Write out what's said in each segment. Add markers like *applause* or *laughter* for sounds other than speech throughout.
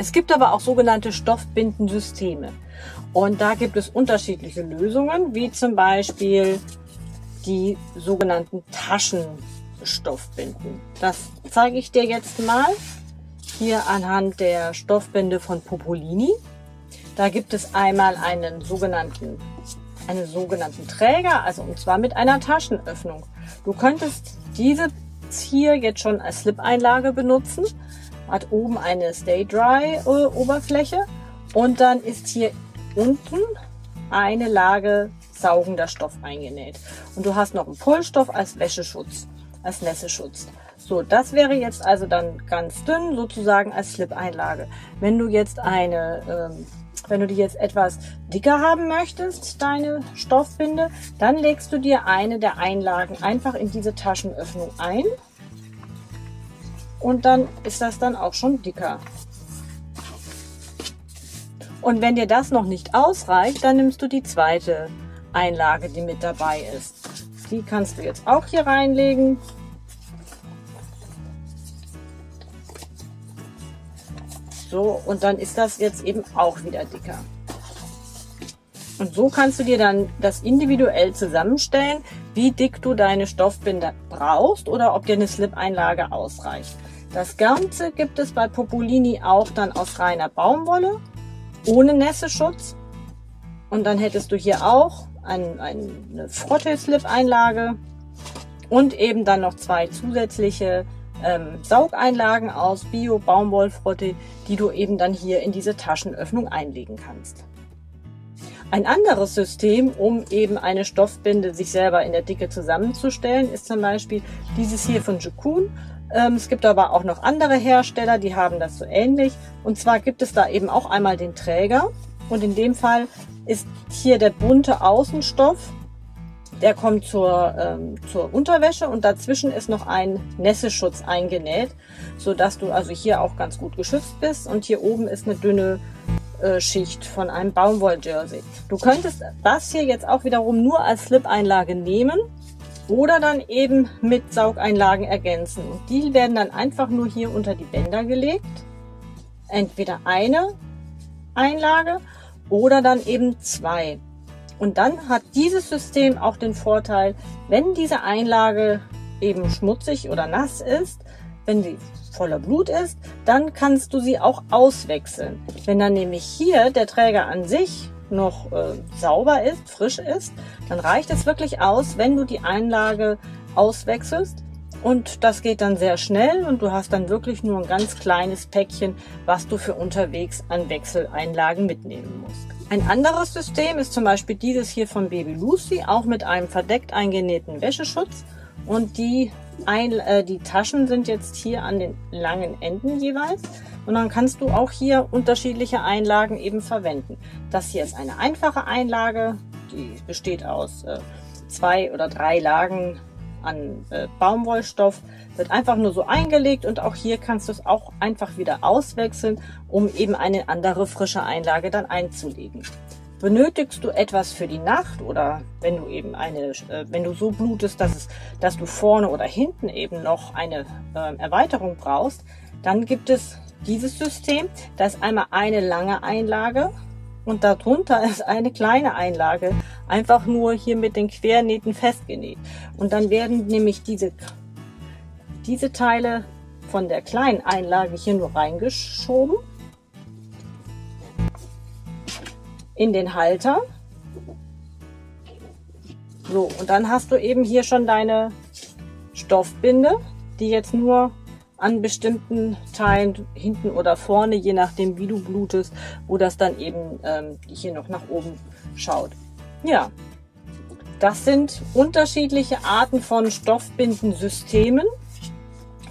Es gibt aber auch sogenannte Stoffbindensysteme. Und da gibt es unterschiedliche Lösungen, wie zum Beispiel die sogenannten Taschenstoffbinden. Das zeige ich dir jetzt mal hier anhand der Stoffbinde von Popolini. Da gibt es einmal einen sogenannten, einen sogenannten Träger, also und zwar mit einer Taschenöffnung. Du könntest diese hier jetzt schon als Slip-Einlage benutzen. Hat oben eine Stay Dry äh, Oberfläche und dann ist hier unten eine Lage saugender Stoff eingenäht. Und du hast noch einen Pullstoff als Wäscheschutz, als Nässeschutz. So, das wäre jetzt also dann ganz dünn sozusagen als Slip-Einlage. Wenn du jetzt eine ähm, wenn du die jetzt etwas dicker haben möchtest, deine Stoffbinde, dann legst du dir eine der Einlagen einfach in diese Taschenöffnung ein. Und dann ist das dann auch schon dicker. Und wenn dir das noch nicht ausreicht, dann nimmst du die zweite Einlage, die mit dabei ist. Die kannst du jetzt auch hier reinlegen. So, und dann ist das jetzt eben auch wieder dicker. Und so kannst du dir dann das individuell zusammenstellen, wie dick du deine Stoffbinde brauchst oder ob dir eine Slip-Einlage ausreicht. Das Ganze gibt es bei Popolini auch dann aus reiner Baumwolle, ohne Nässeschutz. Und dann hättest du hier auch ein, eine Frotte-Slip-Einlage und eben dann noch zwei zusätzliche ähm, Saugeinlagen aus Bio-Baumwollfrotte, die du eben dann hier in diese Taschenöffnung einlegen kannst. Ein anderes System, um eben eine Stoffbinde sich selber in der Dicke zusammenzustellen, ist zum Beispiel dieses hier von Jacun. Ähm, es gibt aber auch noch andere Hersteller, die haben das so ähnlich. Und zwar gibt es da eben auch einmal den Träger. Und in dem Fall ist hier der bunte Außenstoff der kommt zur, ähm, zur Unterwäsche und dazwischen ist noch ein Nässeschutz eingenäht, so dass du also hier auch ganz gut geschützt bist. Und hier oben ist eine dünne Schicht von einem Baumwolljersey. Du könntest das hier jetzt auch wiederum nur als Slip-Einlage nehmen oder dann eben mit Saugeinlagen ergänzen. Und die werden dann einfach nur hier unter die Bänder gelegt. Entweder eine Einlage oder dann eben zwei. Und dann hat dieses System auch den Vorteil, wenn diese Einlage eben schmutzig oder nass ist, wenn sie voller Blut ist, dann kannst du sie auch auswechseln. Wenn dann nämlich hier der Träger an sich noch äh, sauber ist, frisch ist, dann reicht es wirklich aus, wenn du die Einlage auswechselst. Und das geht dann sehr schnell und du hast dann wirklich nur ein ganz kleines Päckchen, was du für unterwegs an Wechseleinlagen mitnehmen musst. Ein anderes System ist zum Beispiel dieses hier von Baby Lucy, auch mit einem verdeckt eingenähten Wäscheschutz. Und die, ein, äh, die Taschen sind jetzt hier an den langen Enden jeweils. Und dann kannst du auch hier unterschiedliche Einlagen eben verwenden. Das hier ist eine einfache Einlage, die besteht aus äh, zwei oder drei Lagen an äh, Baumwollstoff wird einfach nur so eingelegt und auch hier kannst du es auch einfach wieder auswechseln, um eben eine andere frische Einlage dann einzulegen. Benötigst du etwas für die Nacht oder wenn du eben eine, äh, wenn du so blutest, dass es, dass du vorne oder hinten eben noch eine äh, Erweiterung brauchst, dann gibt es dieses System. Da ist einmal eine lange Einlage und darunter *laughs* ist eine kleine Einlage, einfach nur hier mit den Quernähten festgenäht. Und dann werden nämlich diese, diese Teile von der kleinen Einlage hier nur reingeschoben in den Halter. So, und dann hast du eben hier schon deine Stoffbinde, die jetzt nur an bestimmten Teilen hinten oder vorne, je nachdem wie du blutest, wo das dann eben ähm, hier noch nach oben schaut. Ja, das sind unterschiedliche Arten von Stoffbindensystemen,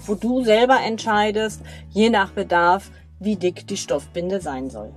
wo du selber entscheidest, je nach Bedarf, wie dick die Stoffbinde sein soll.